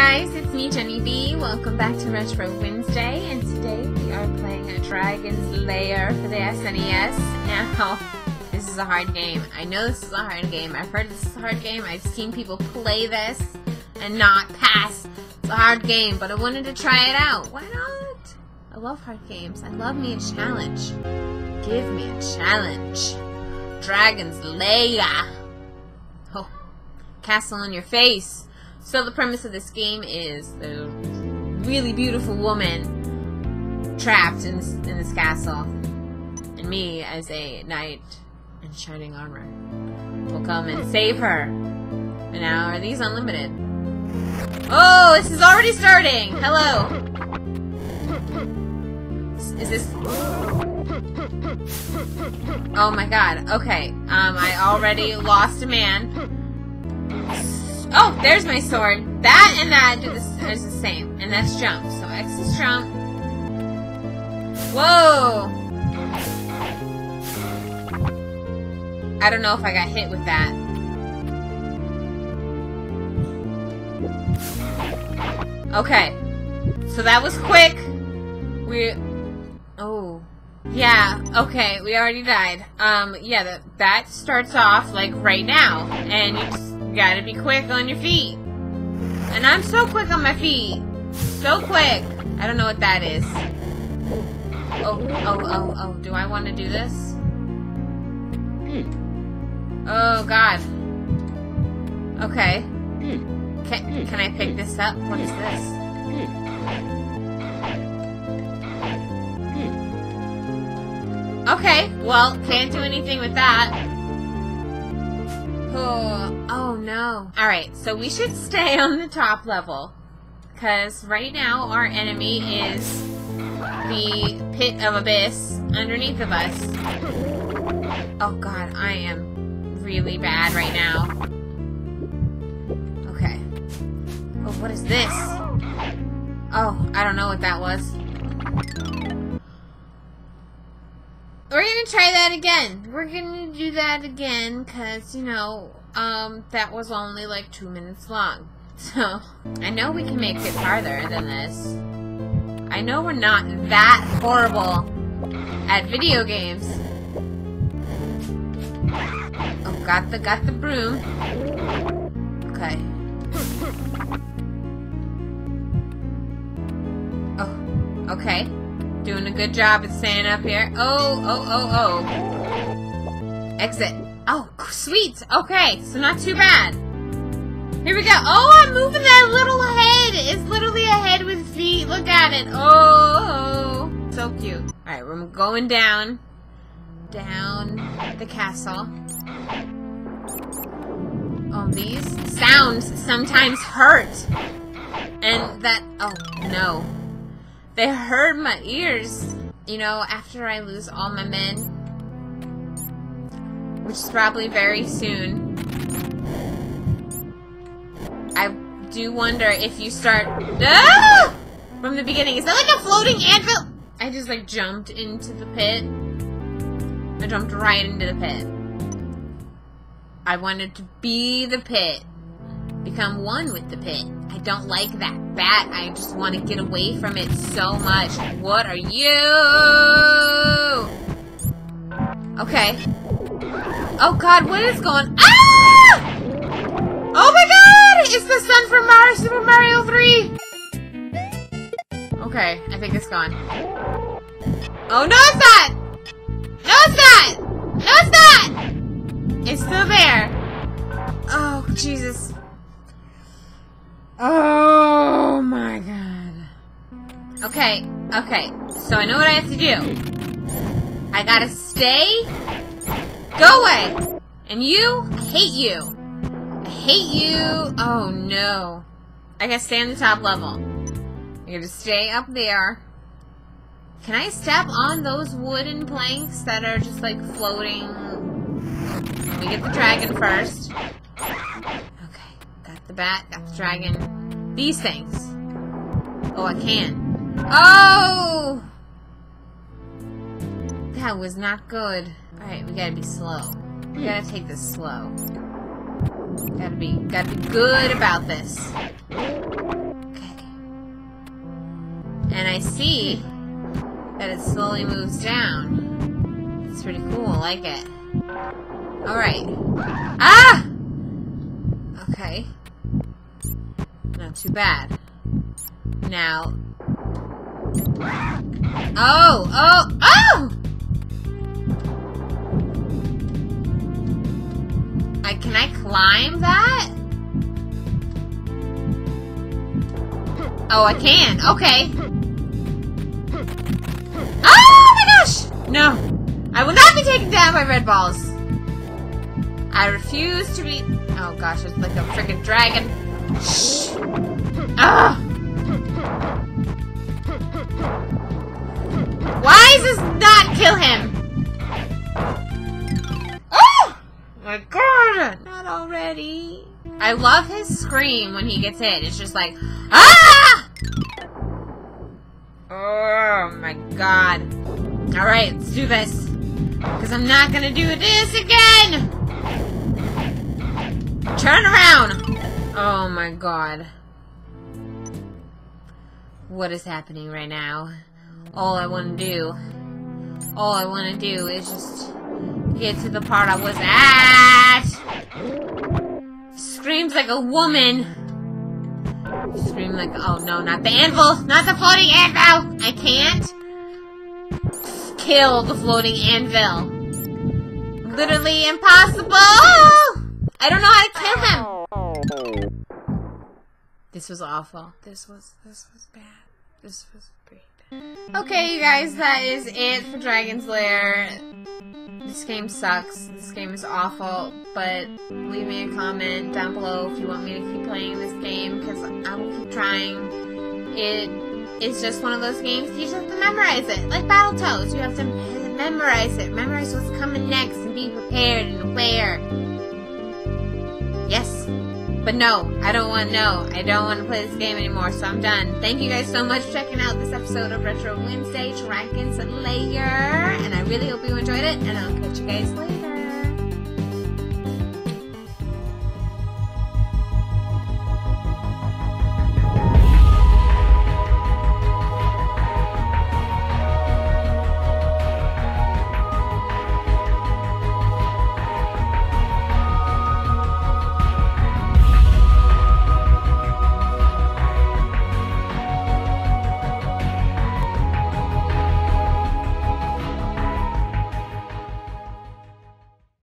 guys, it's me Jennie Bee. Welcome back to Retro Wednesday, and today we are playing a Dragon's Lair for the SNES. Now, this is a hard game. I know this is a hard game. I've heard this is a hard game. I've seen people play this and not pass. It's a hard game, but I wanted to try it out. Why not? I love hard games. I love me a challenge. Give me a challenge. Dragon's Lair. Oh, castle in your face. So the premise of this game is the really beautiful woman trapped in this, in this castle, and me as a knight in shining armor will come and save her. And now, are these unlimited? Oh, this is already starting. Hello. Is this? Oh my god. Okay. Um, I already lost a man. Oh, there's my sword. That and that do this is the same, and that's jump. So X is jump. Whoa! I don't know if I got hit with that. Okay. So that was quick. We... Oh. Yeah, okay, we already died. Um, yeah, that, that starts off, like, right now. And you just gotta be quick on your feet. And I'm so quick on my feet. So quick. I don't know what that is. Oh, oh, oh, oh. oh. Do I want to do this? Hmm. Oh, God. Okay. Hmm. Can, hmm. can I pick this up? What is this? Okay, well, can't do anything with that. Oh, oh no. Alright, so we should stay on the top level. Because right now our enemy is the pit of abyss underneath of us. Oh god, I am really bad right now. Okay. Oh, what is this? Oh, I don't know what that was. We're gonna try that again. We're gonna do that again, cause, you know, um, that was only like two minutes long. So, I know we can make it farther than this. I know we're not that horrible at video games. Oh, got the, got the broom. Okay. Oh, okay. Doing a good job at staying up here. Oh, oh, oh, oh. Exit. Oh, sweet. Okay, so not too bad. Here we go. Oh, I'm moving that little head. It's literally a head with feet. Look at it. Oh, oh, oh. so cute. All right, we're going down. Down the castle. Oh, these sounds sometimes hurt. And that, oh, no. They hurt my ears. You know, after I lose all my men, which is probably very soon, I do wonder if you start ah! from the beginning. Is that like a floating anvil? I just like jumped into the pit. I jumped right into the pit. I wanted to be the pit. Become one with the pit. I don't like that bat. I just want to get away from it so much. What are you? Okay. Oh god, what is going Ah! Oh my god! It's the sun from Mario Super Mario 3! Okay, I think it's gone. Oh no it's not! No it's not! No it's not! It's still there. Oh, Jesus. Oh my god. Okay, okay. So I know what I have to do. I gotta stay. Go away! And you, I hate you. I hate you. Oh no. I gotta stay on the top level. I gotta stay up there. Can I step on those wooden planks that are just like floating? Me get the dragon first. The bat, got the dragon. These things. Oh, I can. Oh! That was not good. Alright, we gotta be slow. We gotta take this slow. Gotta be, gotta be good about this. Okay. And I see that it slowly moves down. It's pretty cool. I like it. Alright. Ah! Not too bad. Now. Oh! Oh! Oh! I, can I climb that? Oh, I can. Okay. Oh my gosh! No. I will not be taken down by red balls. I refuse to be... Oh gosh, it's like a freaking dragon. Ugh. Why does this not kill him? Oh! My god! Not already. I love his scream when he gets hit. It's just like, ah! Oh my god. Alright, let's do this. Because I'm not gonna do this again! Turn around! Oh my god. What is happening right now? All I want to do, all I want to do is just get to the part I was at! Screams like a woman! Scream like, oh no, not the anvil! Not the floating anvil! I can't kill the floating anvil. Literally impossible! This was awful. This was this was bad. This was pretty bad. Okay, you guys, that is it for Dragon's Lair. This game sucks. This game is awful. But leave me a comment down below if you want me to keep playing this game because I will keep trying. It is just one of those games you just have to memorize it, like Battletoads. You have to memorize it, memorize what's coming next, and be prepared and aware. But no, I don't want to. no. I don't want to play this game anymore, so I'm done. Thank you guys so much for checking out this episode of Retro Wednesday Dragon's Lair. And I really hope you enjoyed it, and I'll catch you guys later.